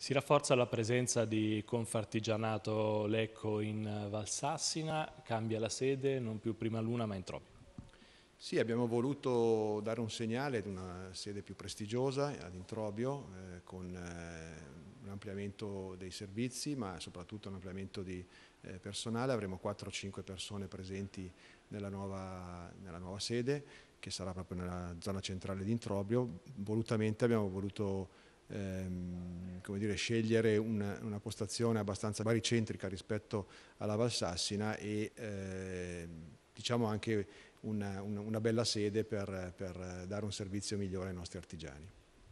Si rafforza la presenza di Confartigianato Lecco in Valsassina, cambia la sede, non più prima Luna ma in Trobio. Sì, abbiamo voluto dare un segnale di una sede più prestigiosa ad Introbio eh, con eh, un ampliamento dei servizi ma soprattutto un ampliamento di eh, personale. Avremo 4-5 persone presenti nella nuova, nella nuova, sede che sarà proprio nella zona centrale di Introbio. Volutamente abbiamo voluto ehm, dire, scegliere una, una, postazione abbastanza baricentrica rispetto alla Valsassina e eh, diciamo anche una, una, una, bella sede per, per dare un servizio migliore ai nostri artigiani.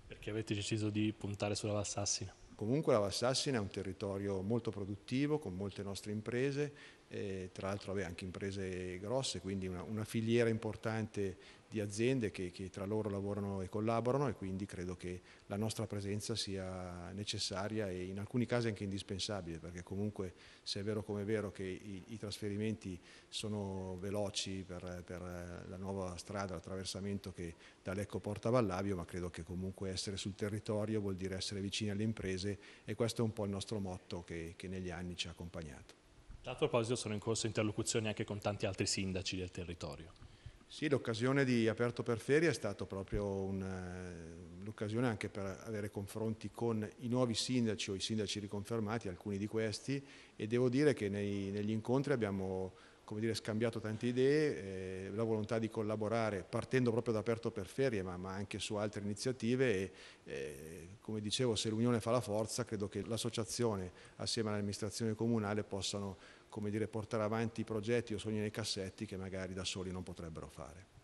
Perché avete deciso di puntare sulla Valsassina? Comunque la Valsassina è un territorio molto produttivo con molte nostre imprese, eh, tra l'altro anche imprese grosse, quindi una, una filiera importante di aziende che, che, tra loro lavorano e collaborano e quindi credo che la nostra presenza sia necessaria e in alcuni casi anche indispensabile perché comunque se è vero come è vero che i, i trasferimenti sono veloci per, per, la nuova strada, l'attraversamento che da Lecco porta a Vallavio ma credo che comunque essere sul territorio vuol dire essere vicini alle imprese e questo è un po' il nostro motto che, che negli anni ci ha accompagnato. A proposito sono in corso interlocuzioni anche con tanti altri sindaci del territorio. Sì, l'occasione di Aperto per Ferie è stata proprio l'occasione anche per avere confronti con i nuovi sindaci o i sindaci riconfermati, alcuni di questi, e devo dire che nei, negli incontri abbiamo come dire, scambiato tante idee, eh, la volontà di collaborare partendo proprio da Aperto per Ferie ma, ma anche su altre iniziative e eh, come dicevo se l'unione fa la forza credo che l'associazione assieme all'amministrazione comunale possano dire, portare avanti i progetti o sogni nei cassetti che magari da soli non potrebbero fare.